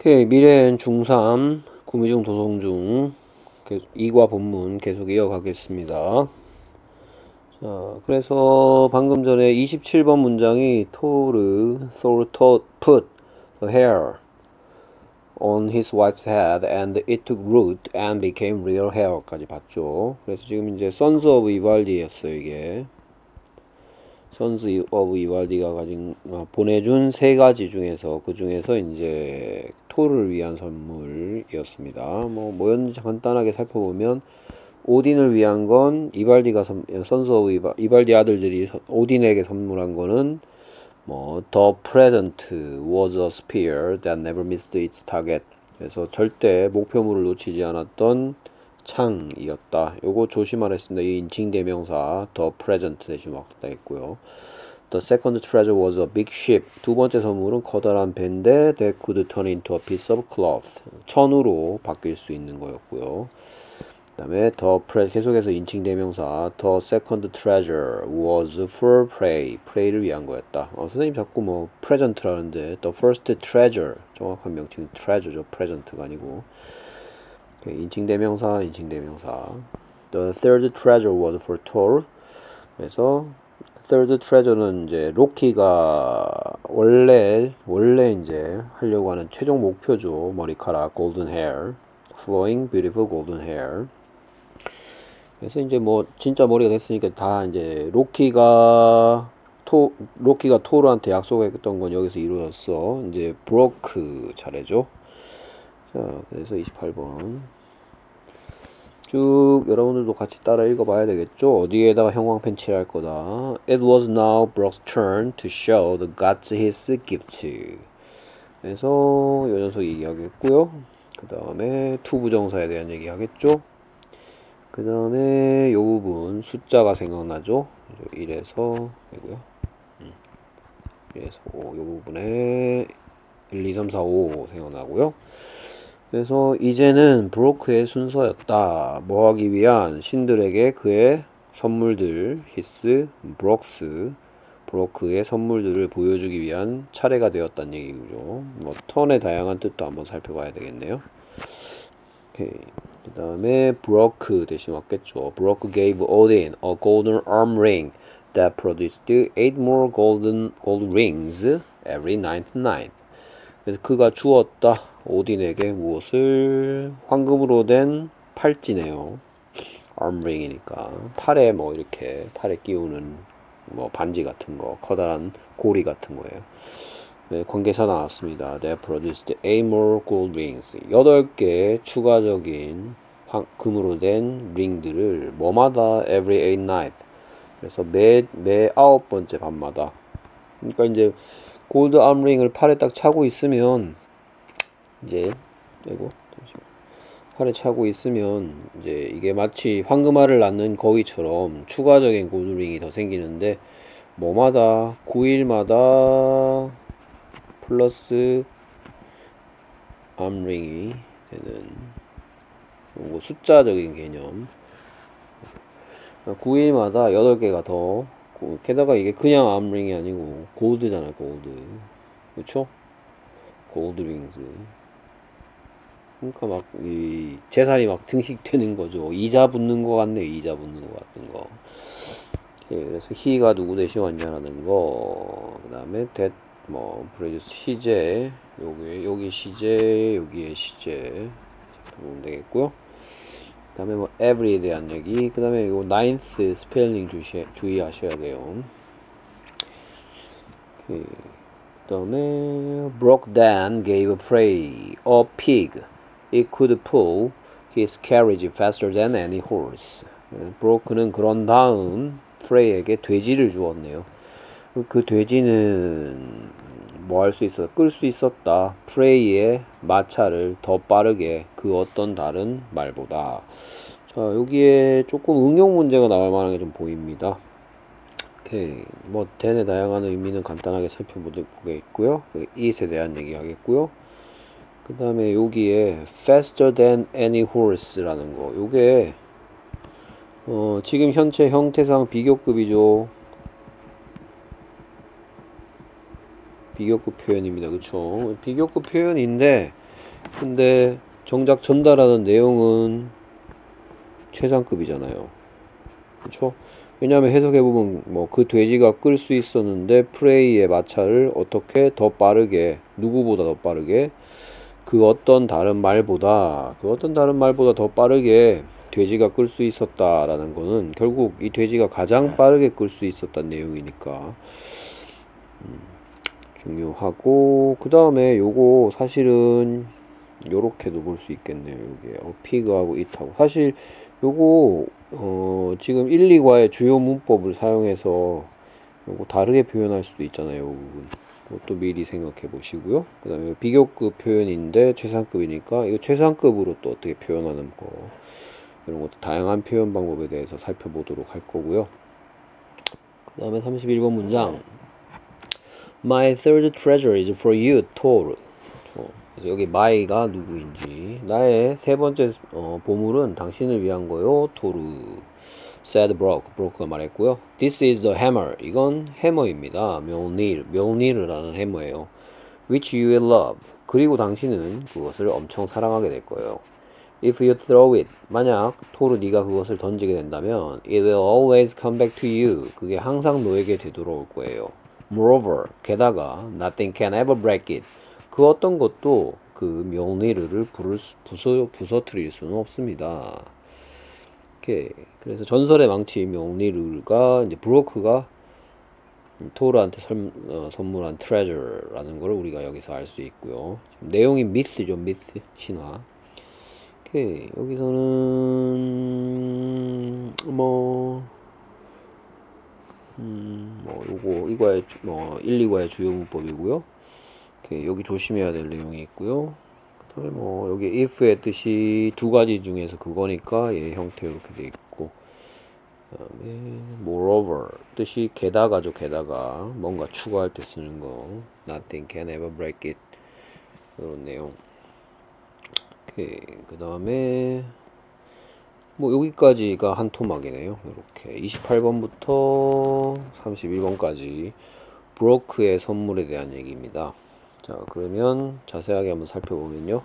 오케이 미래엔 중3 구미중 도송중 2과 본문 계속 이어가겠습니다. 자, 그래서 방금 전에 27번 문장이 토르 Thor put the hair on his wife's head and it took root and became real hair까지 봤죠. 그래서 지금 이제 Sons of Ivaldi였어요 이게. Sons of Ivaldi가 가진 어, 보내준 세 가지 중에서 그 중에서 이제 토르를 위한 선물이었습니다. 뭐 뭐였는지 간단하게 살펴보면 오딘을 위한 건 이발디가 선, Sons of Ival, 이발디 아들들이 오딘에게 선물한 거는 뭐 The present was a spear that never missed its target. 그래서 절대 목표물을 놓치지 않았던 창이었다. 요거 조심하랬습니다. 이 인칭 대명사 the present 대신 왔다 했고요. The second treasure was a big ship. 두 번째 선물은 커다란 배인데 that could turn into a piece of cloth. 천으로 바뀔 수 있는 거였고요. 그 다음에 the pre 계속해서 인칭 대명사 the second treasure was for prey. prey를 위한 거였다. 어, 선생님 자꾸 뭐 present라는데 the first treasure 정확한 명칭은 treasure죠. present가 아니고 인칭 대명사, 인칭 대명사. The third treasure was for Thor. 그래서 third treasure는 이제 로키가 원래 원래 이제 하려고 하는 최종 목표죠. 머리카락 golden hair, flowing beautiful golden hair. 그래서 이제 뭐 진짜 머리가 됐으니까 다 이제 로키가 토 로키가 토르한테 약속했던 건 여기서 이루어졌어. 이제 브로크 차례죠. 자, 그래서 28번. 쭉 여러분들도 같이 따라 읽어봐야 되겠죠? 어디에다가 형광펜 칠할 거다. It was now Brock's turn to show the gods his gift. 그래서 요 녀석 얘기하겠고요. 그 다음에 to부정사에 대한 얘기 하겠죠? 그 다음에 요 부분 숫자가 생각나죠? 1에서 이고요. 1에서 5, 요 부분에 1, 2, 3, 4, 5 생각나고요. 그래서 이제는 브로크의 순서였다. 뭐 하기 위한 신들에게 그의 선물들, his, Brokk's, 브로크의 선물들을 보여주기 위한 차례가 되었다는 얘기죠. 뭐 턴의 다양한 뜻도 한번 살펴봐야 되겠네요. 그 다음에 브로크 대신 왔겠죠. 브로크 gave Odin a golden arm ring that produced eight more golden gold rings every ninth night. 그래서 그가 주었다. 오딘에게 무엇을 황금으로 된 팔찌네요. armring이니까 팔에 뭐 이렇게 팔에 끼우는 뭐 반지 같은 거 커다란 고리 같은 거예요. 네, 관계사 나왔습니다. They produced eight more gold rings. 8개 추가적인 황, 금으로 된 링들을 뭐마다 every eight night. 그래서 매, 매 아홉 번째 밤마다. 그러니까 이제 골드 암링을 팔에 딱 차고 있으면 이제 이고 팔에 차고 있으면 이제 이게 마치 황금알을 낳는 거위처럼 추가적인 gold ring이 더 생기는데 뭐마다 9일마다 플러스 arm ring이 되는 뭐 숫자적인 개념. 9일마다 8개가 더 게다가 이게 그냥 arm ring이 아니고 gold잖아요 gold. 그쵸? Gold rings 그러니까 막 이 재산이 막 증식되는 거죠. 이자 붙는 거 같네. 이자 붙는 거 같은 거. 예, 그래서 he가 누구 대신 왔냐라는 거. 그다음에 that 뭐 produce 시제 여기 여기 시제 여기에 시제 보면 되겠고요. 그다음에 뭐 every에 대한 얘기. 그다음에 이거 ninth 스펠링 주시, 주의하셔야 돼요. 그 다음에 broke Dan gave prey a pig. It could pull his carriage faster than any horse. 브로크는 그런 다음 프레이에게 돼지를 주었네요. 그 돼지는 뭐 할 수 있어? 끌 수 있었다. 프레이의 마차를 더 빠르게 그 어떤 다른 말보다. 자, 여기에 조금 응용 문제가 나올 만한 게 좀 보입니다. 오케이. 뭐, 대의 다양한 의미는 간단하게 살펴보겠고요. 그 it에 대한 얘기 하겠고요. 그 다음에 여기에 faster than any horse라는 거 요게 어, 지금 현재 형태상 비교급이죠 비교급 표현입니다 그쵸 비교급 표현인데 근데 정작 전달하는 내용은 최상급이잖아요. 그렇죠? 왜냐하면 해석해보면 뭐 그 돼지가 끌 수 있었는데 프레이의 마차를 어떻게 더 빠르게 누구보다 더 빠르게 그 어떤 다른 말보다 그 어떤 다른 말보다 더 빠르게 돼지가 끌 수 있었다라는 거는 결국 이 돼지가 가장 빠르게 끌 수 있었다는 내용이니까. 음, 중요하고 그 다음에 요거 사실은 요렇게도 볼 수 있겠네요. 요게 어, 피그하고 it하고. 사실 요거 어 지금 1, 2과의 주요 문법을 사용해서 요거 다르게 표현할 수도 있잖아요 요 부분 그것도 미리 생각해 보시고요 그 다음에 비교급 표현인데 최상급이니까 이거 최상급으로 또 어떻게 표현하는 거 이런 것도 다양한 표현 방법에 대해서 살펴보도록 할 거고요 그 다음에 31번 문장 My third treasure is for you, Thor. 어, 여기 my가 누구인지 나의 세 번째 어, 보물은 당신을 위한 거요, 토르. Said Brock. 브로크가 말했고요. This is the hammer. 이건 해머입니다. 묘닐, 묘닐이라는 해머예요. Which you will love. 그리고 당신은 그것을 엄청 사랑하게 될 거예요. If you throw it, 만약 토르 네가 그것을 던지게 된다면, it will always come back to you. 그게 항상 너에게 되돌아올 거예요. Moreover, 게다가 nothing can ever break it. 그 어떤 것도 그 묘니르를 부를 수, 부서, 부서뜨릴 수는 없습니다. 이렇게 그래서 전설의 망치 묘니르가 이제 브로크가 토르한테 설, 어, 선물한 트레저라는 걸 우리가 여기서 알 수 있고요. 내용이 미스죠, 미스 신화. 오케이 여기서는 뭐 음, 뭐 요거 이거의 뭐 1, 2과의 주요 문법이고요. 이렇게 여기 조심해야 될 내용이 있고요. 그다음에 뭐 여기 if의 뜻이 두 가지 중에서 그거니까 얘 형태 이렇게 돼 있고. 그다음에 moreover 뜻이 게다가죠 게다가. 뭔가 추가할 때 쓰는 거. Nothing can ever break it. 이런 내용. 오케이. 그 다음에 뭐 여기까지가 한 토막이네요. 이렇게. 28번부터 31번까지. 브로크의 선물에 대한 얘기입니다. 자 그러면 자세하게 한번 살펴보면요.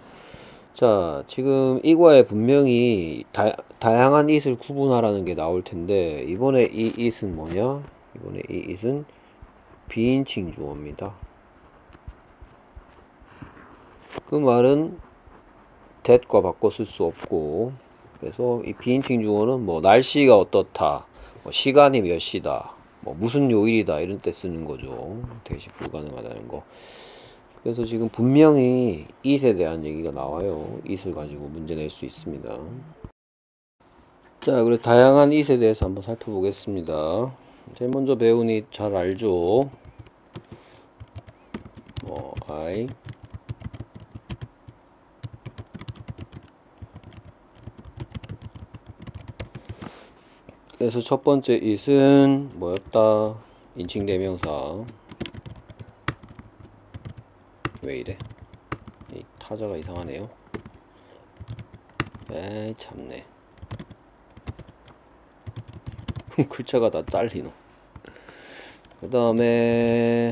자 지금 이 과에 분명히 다, 다양한 it을 구분하라는 게 나올 텐데 이번에 이 it은 뭐냐? 이번에 이 it은 비인칭 주어입니다. 그 말은 that과 바꿔 쓸 수 없고 그래서 이 비인칭 주어는 뭐 날씨가 어떻다, 뭐 시간이 몇 시다, 뭐 무슨 요일이다 이런 때 쓰는 거죠. 대시 불가능하다는 거. 그래서 지금 분명히 it에 대한 얘기가 나와요. it을 가지고 문제 낼 수 있습니다. 자, 그래 다양한 it에 대해서 한번 살펴보겠습니다. 제일 먼저 배운 it 잘 알죠. 뭐 I 그래서 첫 번째 it은 뭐였다? 인칭 대명사. 왜 이래? 이 타자가 이상하네요. 에이 참네. 글자가 다 잘리노. 그 다음에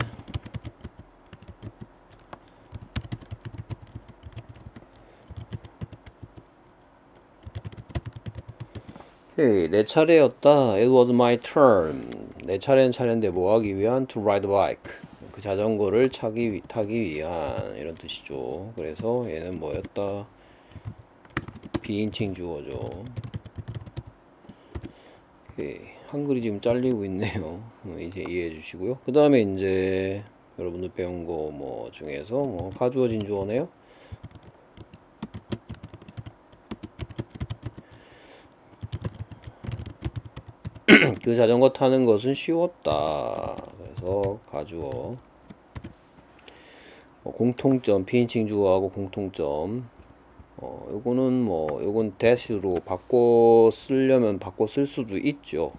오케이, 내 차례였다. It was my turn. 내 차례는 차례인데 뭐 하기 위한 to ride a bike. 그 자전거를 차기 위, 타기 위한 이런 뜻이죠. 그래서 얘는 뭐였다? 비인칭 주어죠. 오케이, 한글이 지금 잘리고 있네요. 어, 이제 이해해 주시고요. 그 다음에 이제 여러분들 배운 거 뭐 중에서 뭐 가주어진 주어네요. 그 자전거 타는 것은 쉬웠다. 그래서 가주어 뭐 공통점 피인칭 주어하고 공통점 어, 요거는 뭐 요건 대시로 바꿔 쓰려면 바꿔 쓸 수도 있죠.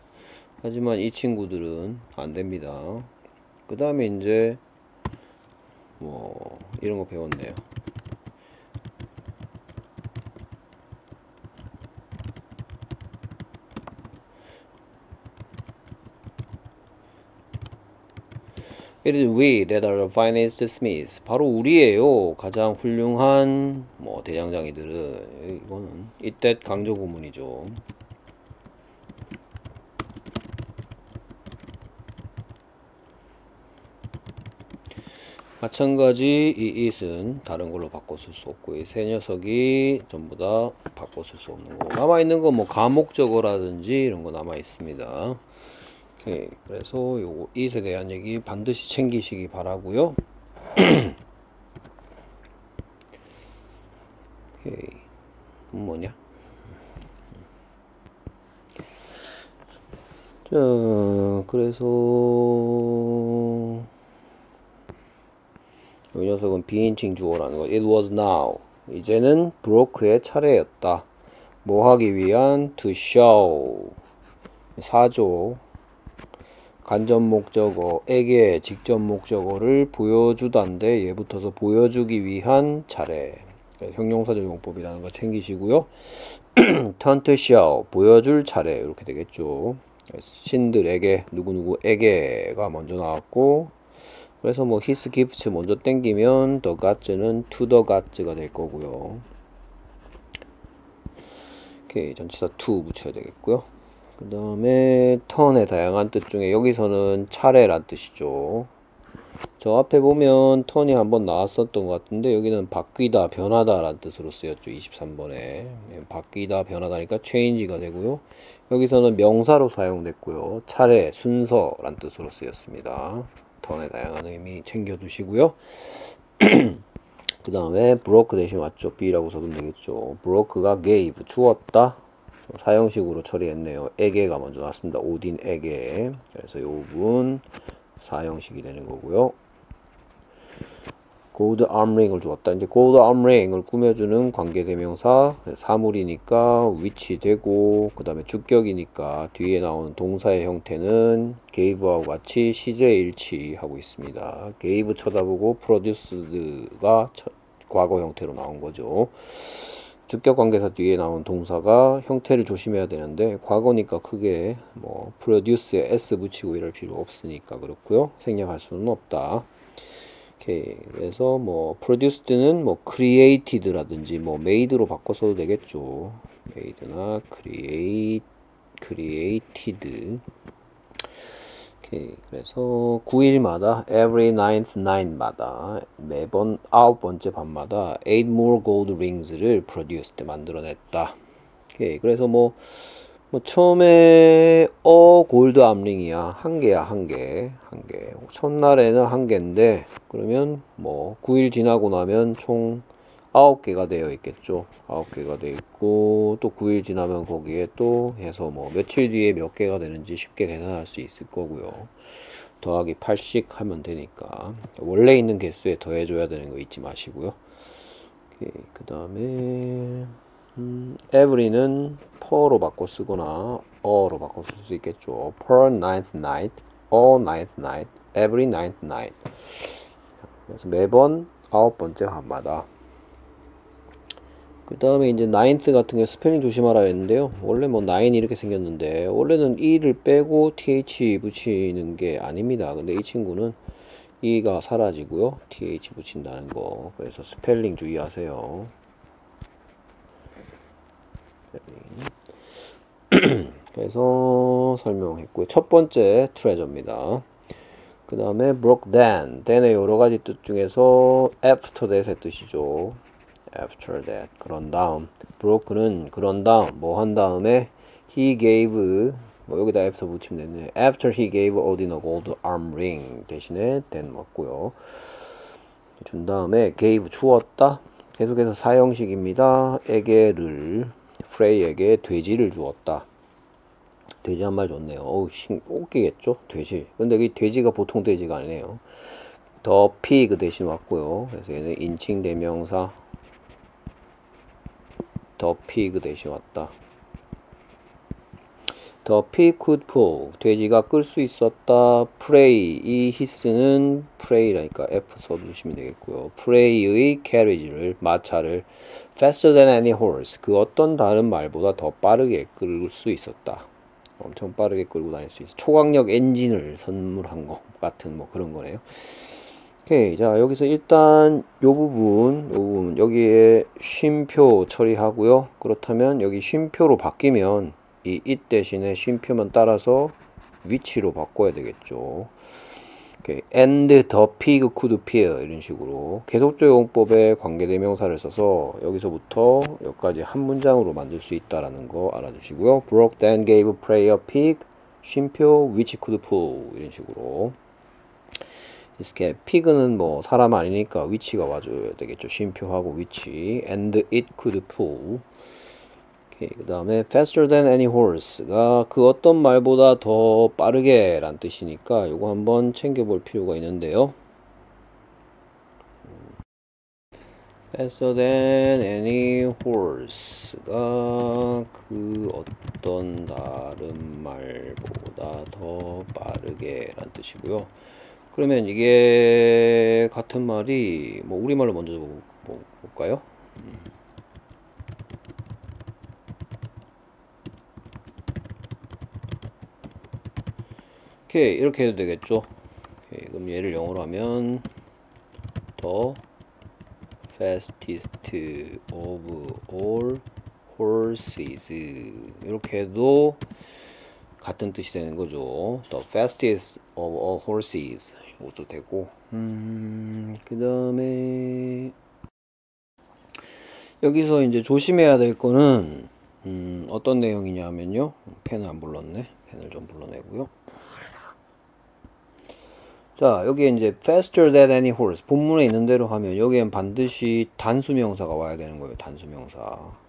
하지만 이 친구들은 안 됩니다. 그 다음에 이제 뭐 이런 거 배웠네요. It is we that are the finest smiths. 바로 우리예요. 가장 훌륭한 뭐 대장장이들은 이거는 이때 강조 구문이죠. 마찬가지 이 it은 다른 걸로 바꿔 쓸 수 없고 이 세 녀석이 전부 다 바꿔 쓸 수 없는 거고 남아 있는 건뭐 가목적어라든지 이런 거 남아 있습니다. 오케이. 그래서 요거 it에 대한 얘기 반드시 챙기시기 바라고요. 오케이. 뭐냐? 자, 그래서 이 녀석은 비인칭 주어라는 거. It was now. 이제는 브로크의 차례였다. 뭐 하기 위한 to show. 사조. 간접 목적어 에게 직접 목적어를 보여주단데 얘 붙어서 보여주기 위한 차례. 형용사적 용법이라는 거 챙기시고요. turn to show. 보여줄 차례. 이렇게 되겠죠. 신들에게 누구누구에게가 먼저 나왔고 그래서 뭐 his gifts 먼저 땡기면 the gods는 to the gods가 될 거고요. 오케이 전치사 to 붙여야 되겠고요. 그 다음에 turn의 다양한 뜻 중에 여기서는 차례란 뜻이죠. 저 앞에 보면 turn이 한번 나왔었던 것 같은데 여기는 바뀌다, 변하다 라는 뜻으로 쓰였죠. 23번에 바뀌다, 변하다니까 change가 되고요. 여기서는 명사로 사용됐고요. 차례, 순서 란 뜻으로 쓰였습니다. 턴의 다양한 의미 챙겨두시고요. 그 다음에 broke 대신 맞죠? B라고 써두면 되겠죠. broke가 gave, 주었다. 사형식으로 처리했네요. 에게가 먼저 나왔습니다. 오딘 에게. 그래서 이 부분 사형식이 되는 거고요. 골드 암링을 주었다. 이제 골드 암링을 꾸며주는 관계대명사 사물이니까 위치 되고 그 다음에 주격이니까 뒤에 나오는 동사의 형태는 gave하고 같이 시제 일치하고 있습니다. gave 쳐다보고 produced가 과거 형태로 나온 거죠. 주격 관계사 뒤에 나온 동사가 형태를 조심해야 되는데 과거니까 크게 뭐 produce에 s 붙이고 이럴 필요 없으니까 그렇고요. 생략할 수는 없다. 오케이. 그래서 뭐 produced는 뭐 created라든지 뭐 made로 바꿔서도 되겠죠. made나 create created. 오케이. 그래서 9일마다 every ninth night마다 매번 아홉 번째 밤마다 eight more gold rings를 produced 만들어냈다. 오케이. 그래서 뭐 뭐 처음에 어 골드 암링이야 한 개야 한개한 개. 첫날에는 한 개인데 그러면 뭐 9일 지나고 나면 총 9개가 되어 있겠죠. 9개가 되어 있고 또 9일 지나면 거기에 또 해서 뭐 며칠 뒤에 몇 개가 되는지 쉽게 계산할 수 있을 거고요. 더하기 8씩 하면 되니까 원래 있는 개수에 더해줘야 되는 거 잊지 마시고요. 그 다음에 음, every는 per로 바꿔 쓰거나 all로 바꿔 쓸 수 있겠죠. per ninth night, all ninth night, every ninth night. 그래서 매번 아홉 번째 밤마다. 그 다음에 이제 ninth 같은 게 스펠링 조심하라 했는데요. 원래 뭐 nine 이렇게 생겼는데 원래는 e를 빼고 th 붙이는 게 아닙니다. 근데 이 친구는 e가 사라지고요. th 붙인다는 거. 그래서 스펠링 주의하세요. 그래서 설명했고요. 첫 번째 treasure입니다. 그 다음에 broke then. then의 여러 가지 뜻 중에서 after that의 뜻이죠. After that. 그런 다음. broke는 그런 다음. 뭐 한 다음에 he gave 뭐 여기다 after 붙이면 되네. after he gave Odin a gold arm ring 대신에 then 맞고요. 준 다음에 gave 주었다. 계속해서 사형식입니다. 에게를 프레이에게 돼지를 주었다. 돼지 한 마리 줬네요. 어우, 신, 웃기겠죠? 돼지. 근데 이 돼지가 보통 돼지가 아니네요. 더 피그 대신 왔고요. 그래서 얘는 인칭 대명사 더 피그 대신 왔다. 더 pig could pull. 돼지가 끌 수 있었다. pray. 이 히스는 pray라니까 F 써주시면 되겠고요. pray의 carriage를, 마차를 faster than any horse. 그 어떤 다른 말보다 더 빠르게 끌 수 있었다. 엄청 빠르게 끌고 다닐 수 있어. 초강력 엔진을 선물한 것 같은 뭐 그런 거네요. 오케이. 자, 여기서 일단 요 부분, 요 부분, 여기에 쉼표 처리하고요. 그렇다면 여기 쉼표로 바뀌면 이 it 대신에 쉼표만 따라서 위치로 바꿔야 되겠죠. 오케이. and the pig could appear 이런 식으로 계속적 용법에 관계대명사를 써서 여기서부터 여기까지 한 문장으로 만들 수 있다라는 거 알아두시고요. Broke then gave prey a pig 쉼표 which could pull 이런 식으로 이렇게 피그는 뭐 사람 아니니까 위치가 와줘야 되겠죠. 쉼표하고 위치 and it could pull 그 다음에 faster than any horse가 그 어떤 말보다 더 빠르게 란 뜻이니까 이거 한번 챙겨볼 필요가 있는데요. faster than any horse가 그 어떤 다른 말보다 더 빠르게 란 뜻이고요. 그러면 이게 같은 말이 뭐 우리말로 먼저 볼까요? 음. 오케이 이렇게 해도 되겠죠 오케이, 그럼 얘를 영어로 하면 the fastest of all horses 이렇게 해도 같은 뜻이 되는 거죠. The fastest of all horses. 이것도 되고. 음, 그 다음에 여기서 이제 조심해야 될 거는 음, 어떤 내용이냐면요. 펜을 안 불렀네. 펜을 좀 불러내고요. 자, 여기에 이제 faster than any horse. 본문에 있는 대로 하면 여기엔 반드시 단수명사가 와야 되는 거예요. 단수명사.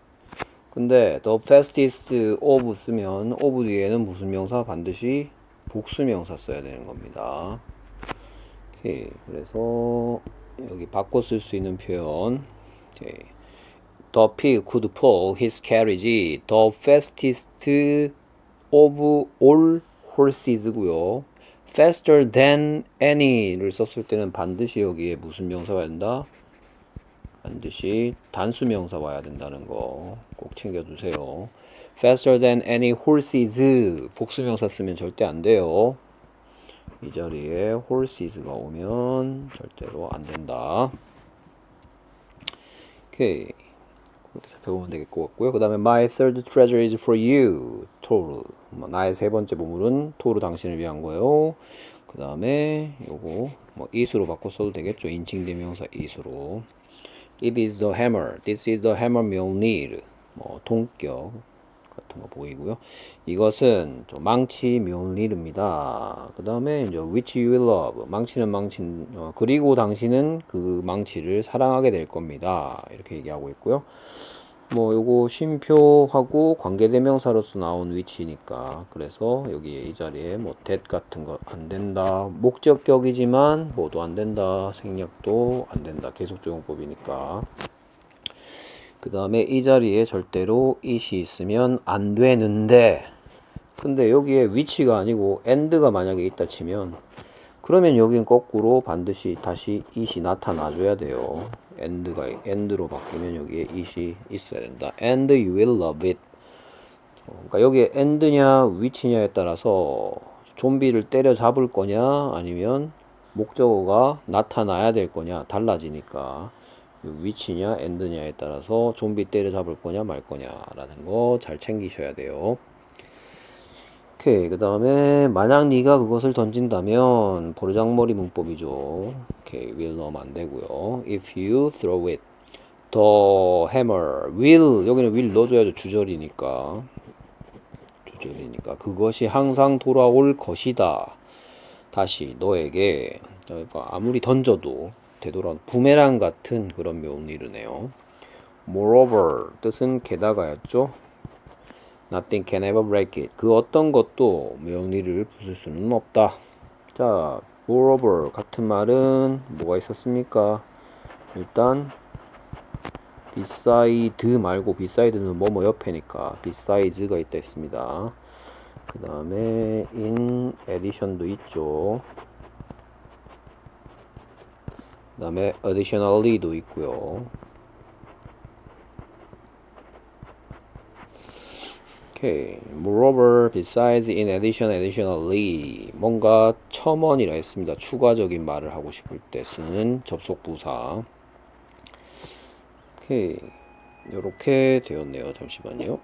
근데 the fastest of 쓰면 of 뒤에는 무슨 명사 반드시 복수명사 써야 되는 겁니다. 오케이. 그래서 여기 바꿔 쓸 수 있는 표현. 오케이. The pig could pull his carriage the fastest of all horses고요. faster than any를 썼을 때는 반드시 여기에 무슨 명사가 된다? 반드시 단수 명사 와야 된다는 거 꼭 챙겨두세요. faster than any horses 복수 명사 쓰면 절대 안 돼요. 이 자리에 horses가 오면 절대로 안 된다. 오케이. 그렇게 살펴보면 되겠 것 같고요. 그 다음에 My third treasure is for you. 토르. 뭐, 나의 세 번째 보물은 토르 당신을 위한 거예요. 그 다음에 요거 뭐 it으로 바꿔 써도 되겠죠. 인칭 대명사 it으로. It is the hammer. This is the hammer Mjolnir. 뭐 동격 같은 거 보이고요. 이것은 망치 묘닐입니다. 그 다음에 이제 which you love. 망치는 망치 어, 그리고 당신은 그 망치를 사랑하게 될 겁니다. 이렇게 얘기하고 있고요. 뭐 요거 쉼표하고 관계대명사로서 나온 위치니까. 그래서 여기 이 자리에 뭐 that 같은 거 안 된다. 목적격이지만 뭐도 안 된다. 생략도 안 된다. 계속적용법이니까. 그 다음에 이 자리에 절대로 it이 있으면 안 되는데. 근데 여기에 위치가 아니고 and가 만약에 있다 치면 그러면 여긴 거꾸로 반드시 다시 it이 나타나 줘야 돼요 and가 and로 바뀌면 여기에 it이 있어야 된다. And you will love it. 그러니까 여기에 and냐 위치냐에 따라서 좀비를 때려 잡을 거냐 아니면 목적어가 나타나야 될 거냐 달라지니까 위치냐 엔드냐에 따라서 좀비 때려잡을 거냐 말 거냐 라는 거 잘 챙기셔야 돼요 오케이. 그 다음에 만약 네가 그것을 던진다면 버르장머리 문법이죠. 오케이. will 넣으면 안되고요. if you throw it. the hammer. will. 여기는 will 넣어줘야죠. 주절이니까. 주절이니까. 그것이 항상 돌아올 것이다. 다시 너에게. 그러니까 아무리 던져도 되돌아 부메랑 같은 그런 묘니르네요. Moreover 뜻은 게다가였죠. Nothing can ever break it. 그 어떤 것도 묘니를 부술 수는 없다. 자, moreover 같은 말은 뭐가 있었습니까? 일단 beside 말고 beside는 뭐뭐 옆에니까 besides가 있다 했습니다. 그 다음에 in addition도 있죠. 그 다음에 additionally도 있고요. 오케이. 오케이. Moreover, besides, in addition, additionally. 뭔가 첨언이라 했습니다. 추가적인 말을 하고 싶을 때 쓰는 접속 부사. 오케이. 요렇게 되었네요. 잠시만요.